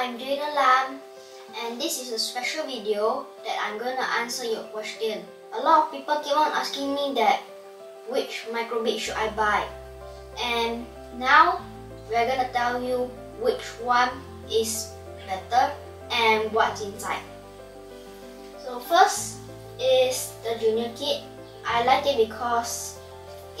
I'm Jayden Lam and this is a special video that I'm gonna answer your question. A lot of people keep on asking me that which microbit should I buy and now we're gonna tell you which one is better and what's inside. So first is the junior kit. I like it because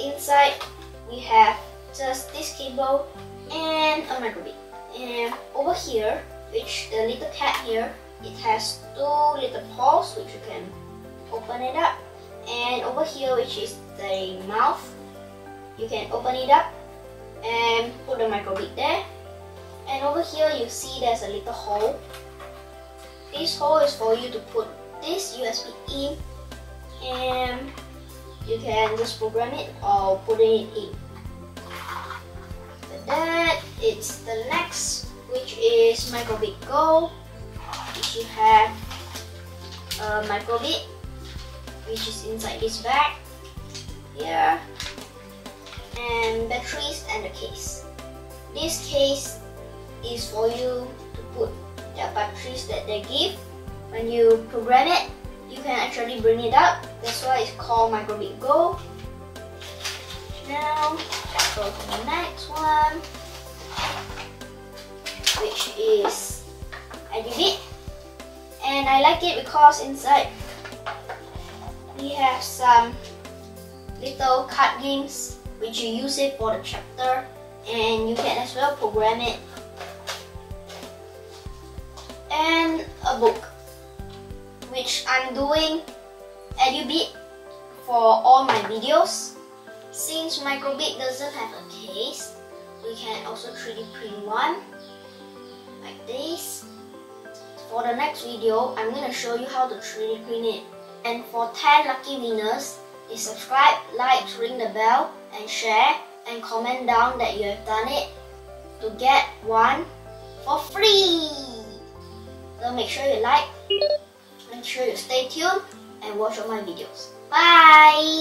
inside we have just this cable and a microbit. And over here, which the little cat here, it has two little paws which you can open it up. And over here, which is the mouth, you can open it up and put the microbit there. And over here, you see there's a little hole. This hole is for you to put this USB in and you can just program it or put it in. It's the next, which is Microbit Go, which you have a Microbit, which is inside this bag here, and batteries and the case. This case is for you to put the batteries that they give. When you program it, you can actually bring it up. That's why it's called Microbit Go. Now, go to the next one, which is Edubit. And I like it because inside we have some little card games which you use it for the chapter and you can as well program it and a book which I'm doing Edubit for all my videos. Since Microbit doesn't have a case, we can also 3D print one like this. For the next video, I'm going to show you how to 3D print it. And for 10 lucky winners, please subscribe, like, ring the bell, and share, and comment down that you have done it to get one for free. So make sure you like, Make sure you stay tuned and watch all my videos. Bye!